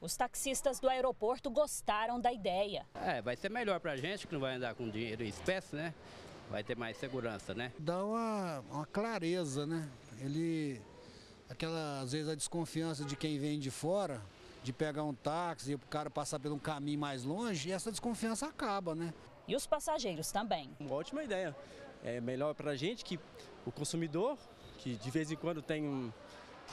Os taxistas do aeroporto gostaram da ideia. É, vai ser melhor pra gente que não vai andar com dinheiro em espécie, né? Vai ter mais segurança, né? Dá uma, uma clareza, né? Ele, aquela, às vezes a desconfiança de quem vem de fora, de pegar um táxi e o cara passar por um caminho mais longe, e essa desconfiança acaba, né? E os passageiros também. Uma ótima ideia. É melhor pra gente que o consumidor, que de vez em quando tem um,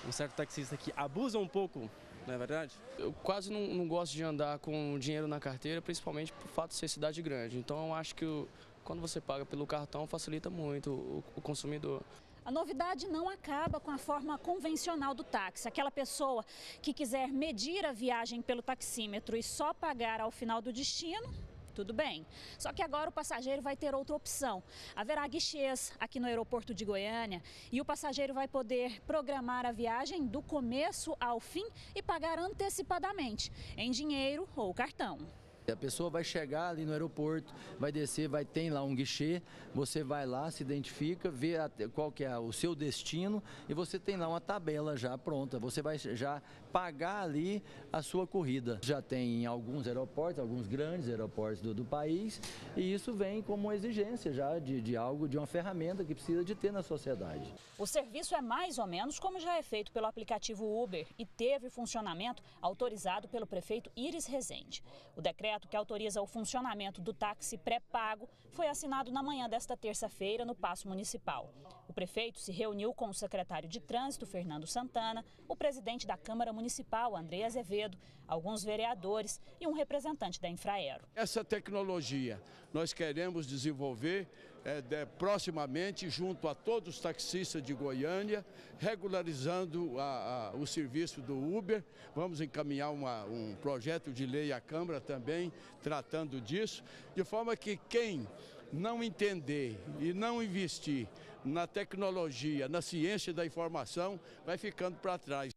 um certo taxista que abusa um pouco, não é verdade? Eu quase não, não, gosto de andar com dinheiro na carteira, principalmente por fato de ser cidade grande. Então eu acho que o, quando você paga pelo cartão facilita muito o, o consumidor. A novidade não acaba com a forma convencional do táxi. Aquela pessoa que quiser medir a viagem pelo taxímetro e só pagar ao final do destino, tudo bem. Só que agora o passageiro vai ter outra opção. Haverá guichês aqui no aeroporto de Goiânia e o passageiro vai poder programar a viagem do começo ao fim e pagar antecipadamente, em dinheiro ou cartão. A pessoa vai chegar ali no aeroporto, vai descer, vai ter lá um guichê, você vai lá, se identifica, vê qual que é o seu destino e você tem lá uma tabela já pronta. Você vai já pagar ali a sua corrida. Já tem em alguns aeroportos, alguns grandes aeroportos do, do país, e isso vem como uma exigência já de, de algo, de uma ferramenta que precisa de ter na sociedade. O serviço é mais ou menos como já é feito pelo aplicativo Uber e teve funcionamento autorizado pelo prefeito Iris Rezende. O decreto decreto que autoriza o funcionamento do táxi pré-pago foi assinado na manhã desta terça-feira no Paço Municipal. O prefeito se reuniu com o secretário de Trânsito, Fernando Santana, o presidente da Câmara Municipal, André Azevedo, alguns vereadores e um representante da Infraero. Essa tecnologia nós queremos desenvolver é, de, proximamente junto a todos os taxistas de Goiânia, regularizando a, a, o serviço do Uber. Vamos encaminhar uma, um projeto de lei à Câmara também tratando disso, de forma que quem não entender e não investir na tecnologia, na ciência da informação, vai ficando para trás.